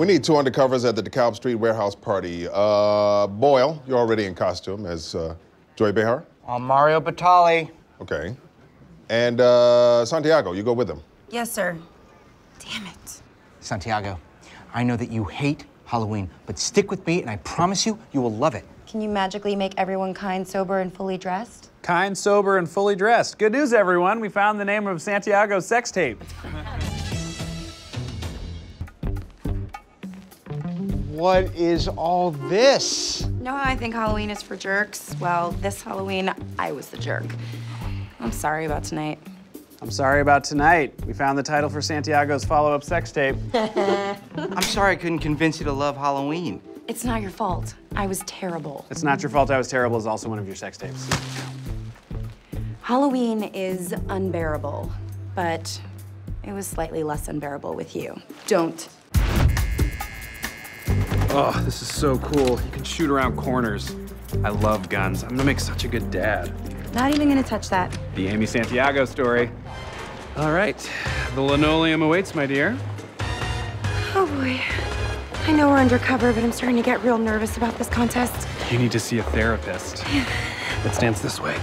We need two undercovers at the DeKalb Street warehouse party. Uh, Boyle, you're already in costume as uh, Joy Behar. I'm Mario Batali. Okay. And uh, Santiago, you go with them. Yes, sir. Damn it. Santiago, I know that you hate Halloween, but stick with me and I promise you, you will love it. Can you magically make everyone kind, sober, and fully dressed? Kind, sober, and fully dressed. Good news, everyone. We found the name of Santiago's sex tape. What is all this? know how I think Halloween is for jerks? Well, this Halloween, I was the jerk. I'm sorry about tonight. I'm sorry about tonight. We found the title for Santiago's follow up sex tape. I'm sorry I couldn't convince you to love Halloween. It's not your fault. I was terrible. It's not your fault I was terrible is also one of your sex tapes. Halloween is unbearable, but it was slightly less unbearable with you. Don't. Oh, this is so cool. You can shoot around corners. I love guns. I'm gonna make such a good dad. Not even gonna touch that. The Amy Santiago story. All right, the linoleum awaits, my dear. Oh boy. I know we're undercover, but I'm starting to get real nervous about this contest. You need to see a therapist. Let's dance this way.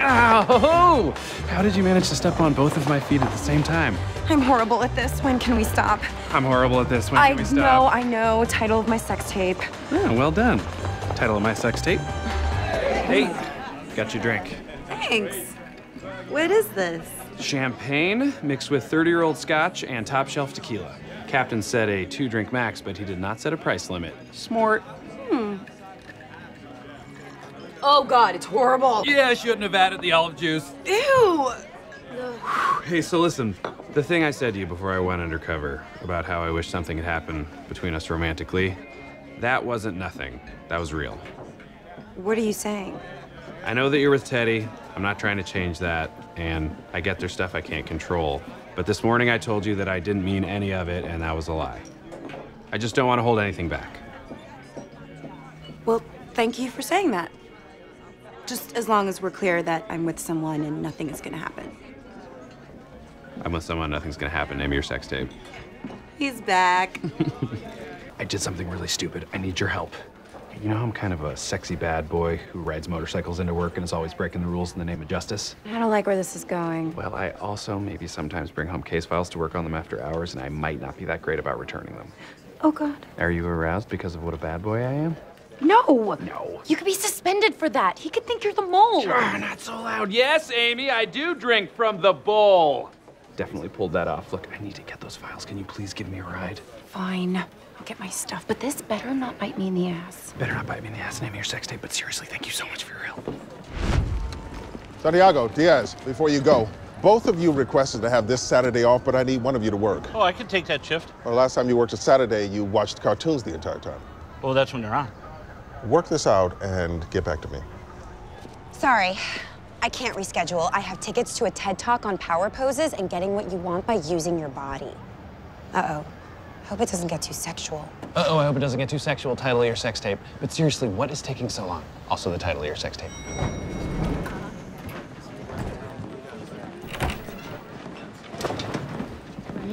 Ow! How did you manage to step on both of my feet at the same time? I'm horrible at this. When can we stop? I'm horrible at this. When I can we stop? I know. I know. Title of my sex tape. Yeah, well done. Title of my sex tape. Hey, got your drink. Thanks. What is this? Champagne mixed with 30 year old scotch and top shelf tequila. Captain said a two drink max, but he did not set a price limit. Smart. Oh god, it's horrible. Yeah, I shouldn't have added the olive juice. Ew. Hey, so listen, the thing I said to you before I went undercover about how I wish something had happened between us romantically, that wasn't nothing. That was real. What are you saying? I know that you're with Teddy. I'm not trying to change that, and I get there's stuff I can't control. But this morning I told you that I didn't mean any of it, and that was a lie. I just don't want to hold anything back. Well, thank you for saying that. Just as long as we're clear that I'm with someone and nothing is gonna happen. I'm with someone, nothing's gonna happen. Name your sex tape. He's back. I did something really stupid. I need your help. You know, I'm kind of a sexy bad boy who rides motorcycles into work and is always breaking the rules in the name of justice. I don't like where this is going. Well, I also maybe sometimes bring home case files to work on them after hours, and I might not be that great about returning them. Oh god. Are you aroused because of what a bad boy I am? No! No. You could be suspended for that. He could think you're the mole. Ah, not so loud. Yes, Amy, I do drink from the bowl. Definitely pulled that off. Look, I need to get those files. Can you please give me a ride? Fine. I'll get my stuff, but this better not bite me in the ass. Better not bite me in the ass. Name your sex tape, but seriously, thank you so much for your help. Santiago, Diaz, before you go, both of you requested to have this Saturday off, but I need one of you to work. Oh, I can take that shift. Well, last time you worked a Saturday, you watched cartoons the entire time. Oh, that's when they're on. Work this out and get back to me. Sorry, I can't reschedule. I have tickets to a TED Talk on power poses and getting what you want by using your body. Uh-oh. I hope it doesn't get too sexual. Uh-oh, I hope it doesn't get too sexual. Title of your sex tape. But seriously, what is taking so long? Also the title of your sex tape.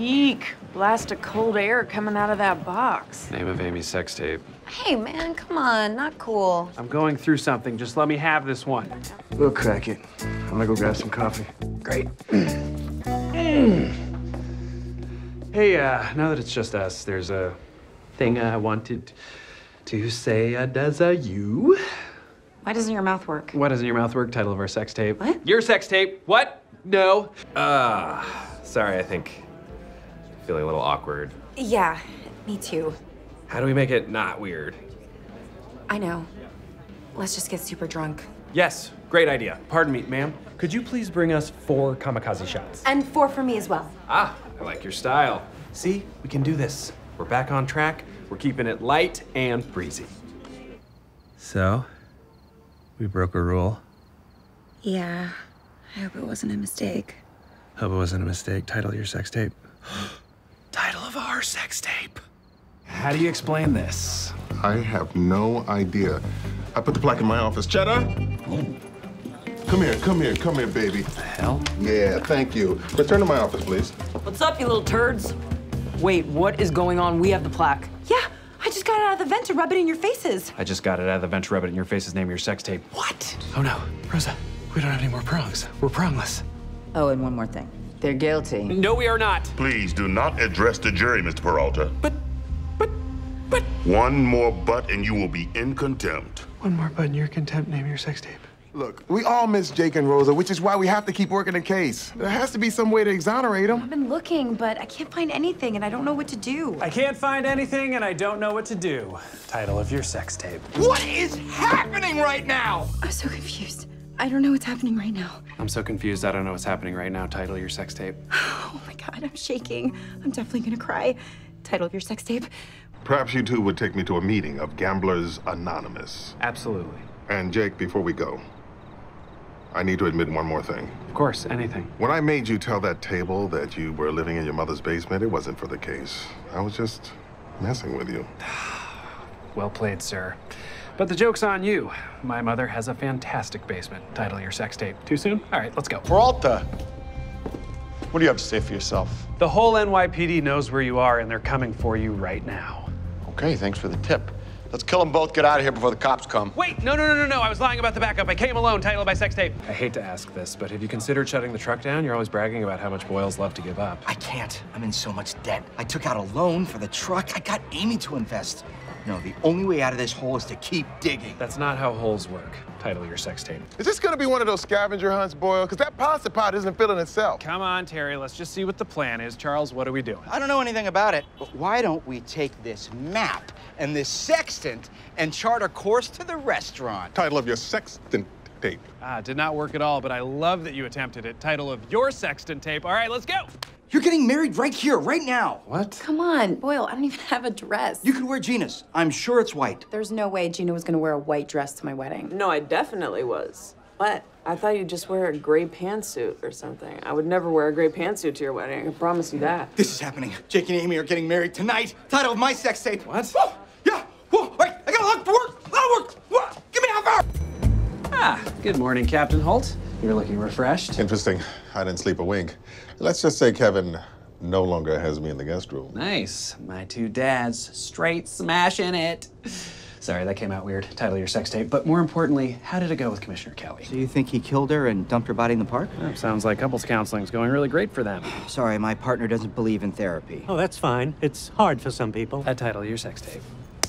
Yeek. Blast of cold air coming out of that box. Name of Amy's sex tape. Hey, man, come on. Not cool. I'm going through something. Just let me have this one. We'll crack it. I'm gonna go grab some coffee. Great. Hey, uh, now that it's just us, there's a thing I wanted to say. Uh, does uh, you? Why doesn't your mouth work? Why doesn't your mouth work? Title of our sex tape. What? Your sex tape. What? No. Ah, sorry. I think feeling a little awkward. Yeah, me too. How do we make it not weird? I know. Let's just get super drunk. Yes, great idea. Pardon me, ma'am. Could you please bring us four kamikaze shots? And four for me as well. Ah, I like your style. See, we can do this. We're back on track. We're keeping it light and breezy. So, we broke a rule. Yeah, I hope it wasn't a mistake. Hope it wasn't a mistake. Title your sex tape. Title of our sex tape. How do you explain this? I have no idea. I put the plaque in my office. Cheddar? Come here, come here, come here, baby. The hell? Yeah, thank you. Return to my office, please. What's up, you little turds? Wait, what is going on? We have the plaque. Yeah, I just got it out of the vent to rub it in your faces. I just got it out of the vent to rub it in your face's name of your sex tape. What? Oh no, Rosa, we don't have any more prongs. We're prongless. Oh, and one more thing. They're guilty. No, we are not. Please do not address the jury, Mr. Peralta. But, but, but. One more but and you will be in contempt. One more button, your contempt, name your sex tape. Look, we all miss Jake and Rosa, which is why we have to keep working the case. There has to be some way to exonerate them. I've been looking, but I can't find anything, and I don't know what to do. I can't find anything and I don't know what to do. Title of your sex tape. What is happening right now? I'm so confused. I don't know what's happening right now. I'm so confused. I don't know what's happening right now. Title your sex tape. Oh my god, I'm shaking. I'm definitely gonna cry. Title of your sex tape. Perhaps you two would take me to a meeting of Gamblers Anonymous. Absolutely. And Jake, before we go, I need to admit one more thing. Of course, anything. When I made you tell that table that you were living in your mother's basement, it wasn't for the case. I was just messing with you. Well played, sir. But the joke's on you. My mother has a fantastic basement. Title your sex tape. Too soon? All right, let's go. Peralta, what do you have to say for yourself? The whole NYPD knows where you are, and they're coming for you right now. Okay, thanks for the tip. Let's kill them both, get out of here before the cops come. Wait, no, no, no, no, no. I was lying about the backup. I came alone. titled of my sex tape. I hate to ask this, but have you considered shutting the truck down? You're always bragging about how much Boyles love to give up. I can't. I'm in so much debt. I took out a loan for the truck. I got Amy to invest. No, the only way out of this hole is to keep digging. That's not how holes work. Title of your sex tape. Is this gonna be one of those scavenger hunts, Boyle? Because that pasta pot isn't filling itself. Come on, Terry. Let's just see what the plan is. Charles, what are we doing? I don't know anything about it, but why don't we take this map and this sextant and chart a course to the restaurant? Title of your sextant tape. Ah, did not work at all, but I love that you attempted it. Title of your sextant tape. All right, let's go. You're getting married right here, right now. What? Come on, Boyle, I don't even have a dress. You can wear Gina's. I'm sure it's white. There's no way Gina was gonna wear a white dress to my wedding. No, I definitely was. What? I thought you'd just wear a gray pantsuit or something. I would never wear a gray pantsuit to your wedding. I promise you that. This is happening. Jake and Amy are getting married tonight. Title of my sex tape. What? Whoa, good morning, Captain Holt. You're looking refreshed. Interesting. I didn't sleep a wink. Let's just say Kevin no longer has me in the guest room. Nice. My two dads straight smashing it. Sorry, that came out weird. Title of your sex tape. But more importantly, how did it go with Commissioner Kelly? Do you think he killed her and dumped her body in the park? Sounds like couples counseling's going really great for them. Sorry, my partner doesn't believe in therapy. Oh, that's fine. It's hard for some people. That title of your sex tape.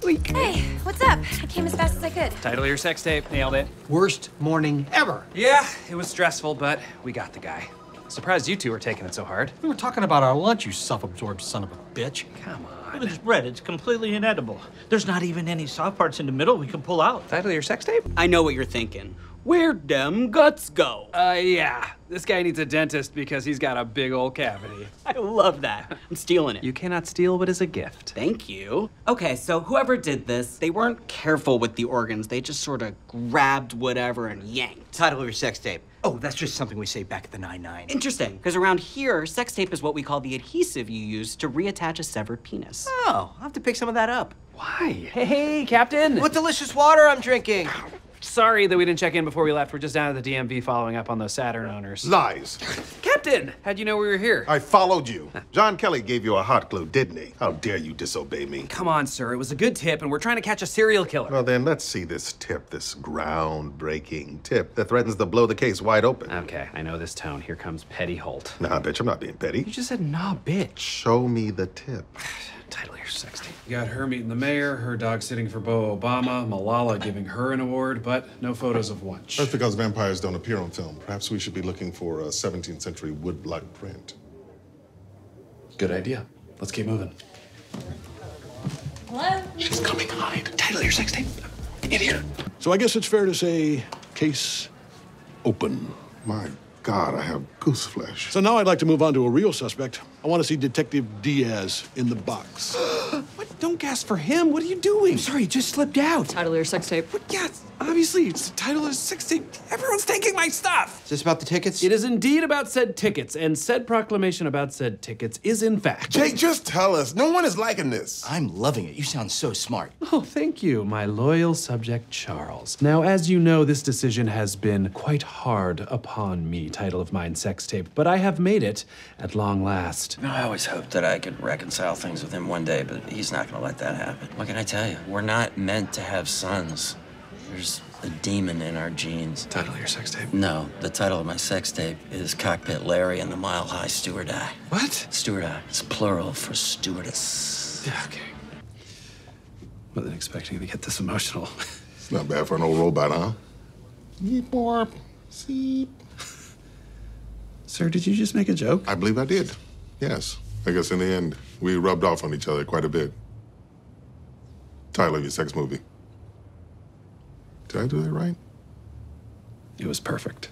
Hey, what's up? I came as fast as I could. Title of your sex tape. Nailed it. Worst morning ever. Yeah, it was stressful, but we got the guy. Surprised you two were taking it so hard. We were talking about our lunch, you self-absorbed son of a bitch. Come on. Look at this bread. It's completely inedible. There's not even any soft parts in the middle we can pull out. Title of your sex tape? I know what you're thinking. Where'd them guts go? Uh, yeah. This guy needs a dentist because he's got a big old cavity. I love that. I'm stealing it. You cannot steal what is a gift. Thank you. Okay, so whoever did this, they weren't careful with the organs. They just sort of grabbed whatever and yanked. Title of your sex tape. Oh, that's just something we say back at the 9-9. Interesting, because around here, sex tape is what we call the adhesive you use to reattach a severed penis. Oh, I'll have to pick some of that up. Why? Hey, hey, Captain! What delicious water I'm drinking. Sorry that we didn't check in before we left. We're just down at the DMV following up on those Saturn owners. Lies. Captain! How'd you know we were here? I followed you. John Kelly gave you a hot clue, didn't he? How dare you disobey me? Come on, sir. It was a good tip, and we're trying to catch a serial killer. Well, then let's see this tip, this groundbreaking tip that threatens to blow the case wide open. Okay, I know this tone. Here comes Petty Holt. Nah, bitch, I'm not being petty. You just said nah, bitch. Show me the tip. Title of your sex tape. You got her meeting the mayor, her dog sitting for Bo Obama, Malala giving her an award, but no photos of Wuntch. That's because vampires don't appear on film. Perhaps we should be looking for a 17th century woodblock print. Good idea. Let's keep moving. Hello? She's coming. Hide. Title of your sex tape. In here. So I guess it's fair to say case open. My God, I have goose flesh. So now I'd like to move on to a real suspect. I want to see Detective Diaz in the box. What? Don't gas for him. What are you doing? I'm sorry, it just slipped out. Title of your sex tape. What? Yes. Obviously, it's the title of the sex tape. Everyone's taking my stuff. Is this about the tickets? It is indeed about said tickets, and said proclamation about said tickets is in fact. Jake, just tell us. No one is liking this. I'm loving it. You sound so smart. Oh, thank you, my loyal subject Charles. Now, as you know, this decision has been quite hard upon me, title of mine sex tape, but I have made it at long last. I always hoped that I could reconcile things with him one day, but he's not gonna let that happen. What can I tell you? We're not meant to have sons. There's a demon in our genes. Title of your sex tape? No, the title of my sex tape is Cockpit Larry and the Mile High Steward Eye. What? Steward Eye. It's plural for stewardess. Yeah, okay. Wasn't expecting to get this emotional. It's not bad for an old robot, huh? Yeep, warp, seep. Sir, did you just make a joke? I believe I did. Yes. I guess in the end, we rubbed off on each other quite a bit. Title of your sex movie. Did I do that right? It was perfect.